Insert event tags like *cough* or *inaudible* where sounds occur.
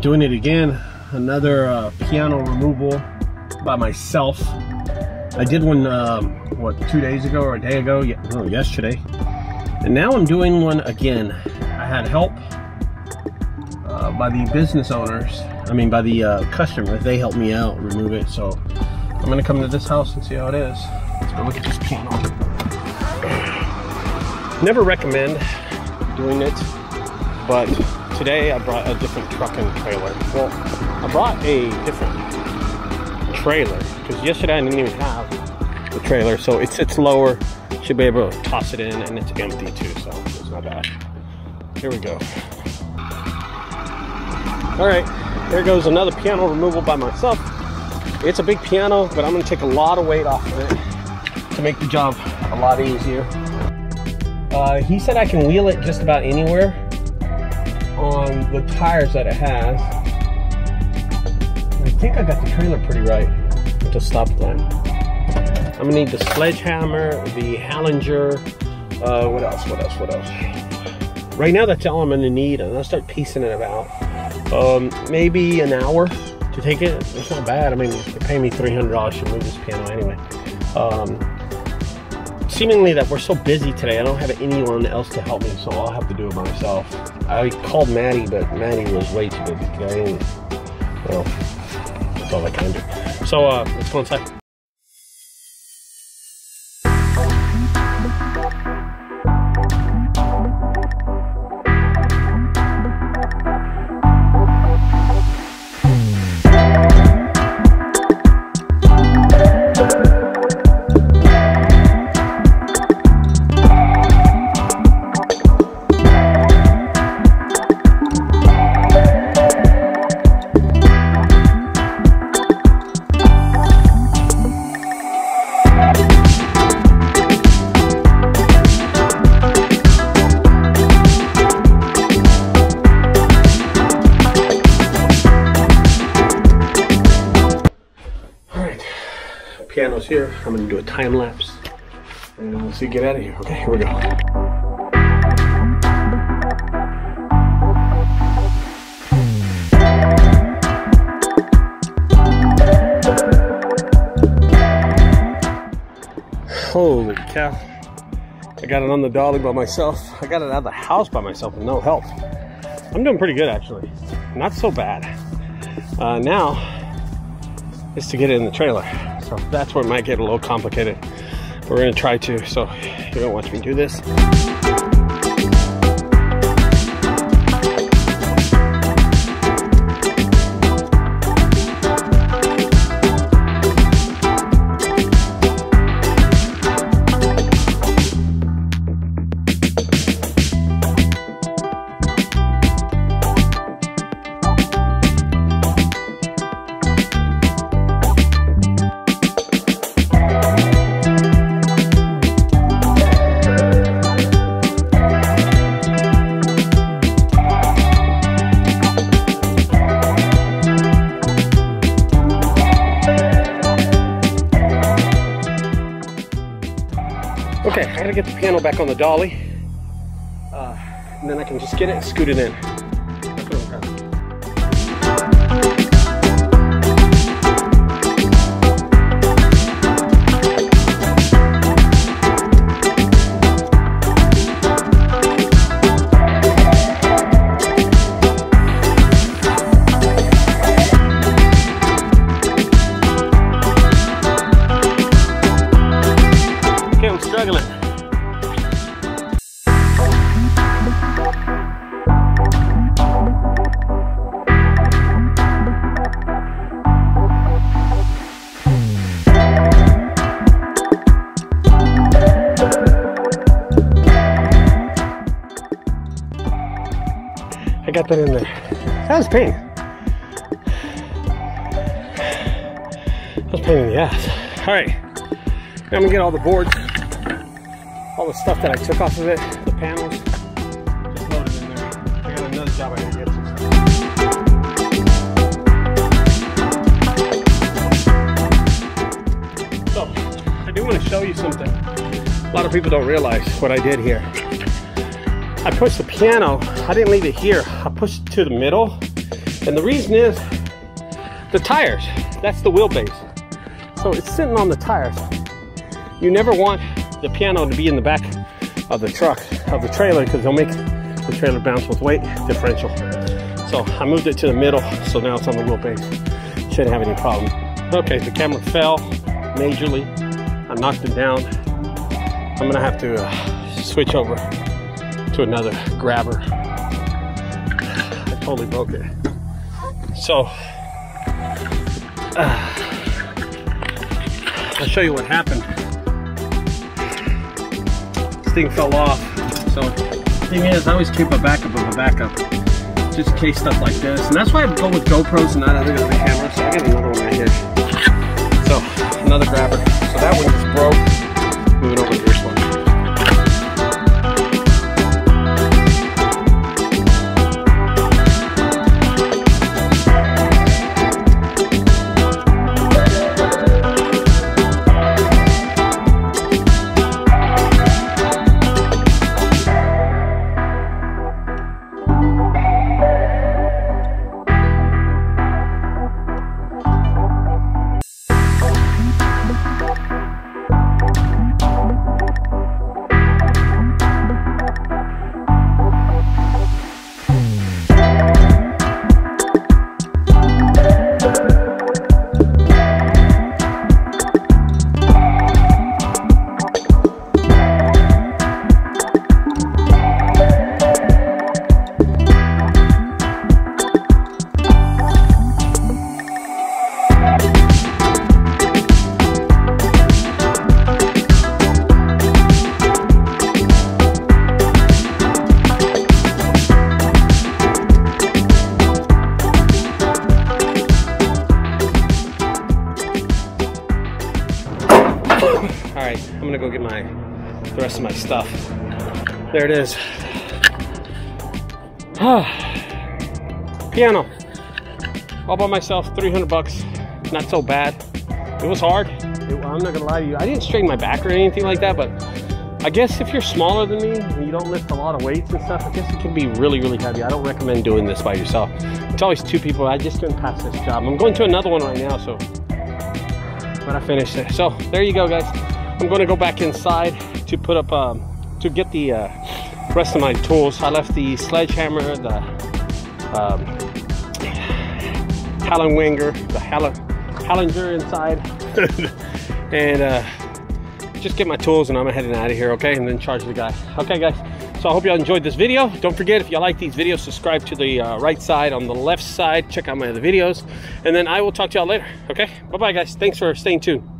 doing it again. Another uh, piano removal by myself. I did one, um, what, two days ago or a day ago? Yeah, yesterday. And now I'm doing one again. I had help uh, by the business owners. I mean, by the uh, customers. They helped me out remove it. So I'm gonna come to this house and see how it is. Let's go look at this piano. Never recommend doing it, but today I brought a different truck and trailer. Well, I brought a different trailer because yesterday I didn't even have the trailer, so it sits lower. Should be able to toss it in, and it's empty too, so it's not bad. Here we go. All right, there goes another piano removal by myself. It's a big piano, but I'm gonna take a lot of weight off of it to make the job a lot easier. Uh, he said I can wheel it just about anywhere on the tires that it has. I think I got the trailer pretty right the stop line. I'm gonna need the sledgehammer, the Halligan, uh, what else, what else, what else? Right now that's all I'm gonna need and I'll start piecing it about. Um, maybe an hour to take it. It's not bad. I mean, they pay me $300 to move this piano anyway. Um, seemingly that we're so busy today, I don't have anyone else to help me, so I'll have to do it myself. I called Maddie, but Maddie was way too busy today, and well, that's all I can do. So uh, let's go inside. Here. I'm gonna do a time lapse, and we'll see get out of here. Okay, here we go. Holy cow! I got it on the dolly by myself. I got it out of the house by myself with no help. I'm doing pretty good actually. Not so bad. Uh, now is to get it in the trailer. So that's where it might get a little complicated. But We're gonna try to, so you don't watch me do this. Piano back on the dolly. Uh, and then I can just get it and scoot it in. Got that in there. That was pain. That was pain in the ass. All right. Now I'm gonna get all the boards, all the stuff that I took off of it, the panels. So, I do want to show you something. A lot of people don't realize what I did here. I pushed the piano, I didn't leave it here. I pushed it to the middle And the reason is the tires. That's the wheelbase. So it's sitting on the tires. You never want the piano to be in the back of the truck, of the trailer, because they'll make the trailer bounce with weight differential. So I moved it to the middle, so now it's on the wheelbase. Shouldn't have any problem. Okay, the camera fell majorly. I knocked it down. I'm gonna have to uh, switch over another grabber. I totally broke it. So, uh, I'll show you what happened. This thing fell off. So, thing is, I always keep a backup of a backup. Just case stuff like this. And that's why I go with GoPros and not other cameras. So I got another one right here. So, another grabber. So that one just broke. Right, I'm gonna go get my the rest of my stuff. There it is. Ah. Piano. All by myself, 300 bucks. Not so bad. It was hard. It- I'm not gonna lie to you. I didn't strain my back or anything like that, but I guess if you're smaller than me and you don't lift a lot of weights and stuff, I guess it can be really, really heavy. I don't recommend doing this by yourself. It's always two people. I just couldn't pass this job. I'm going to another one right now, so but I finished it. So there you go, guys. I'm going to go back inside to put up um, to get the uh, rest of my tools. I left the sledgehammer, the um, the Hallen, Halligan inside, *laughs* and uh, just get my tools and I'm heading out of here, okay? And then charge the guy. Okay, guys. So I hope y'all enjoyed this video. Don't forget, if you like these videos, subscribe to the uh, right side. On the left side, check out my other videos. And then I will talk to y'all later, okay? Bye-bye, guys. Thanks for staying tuned.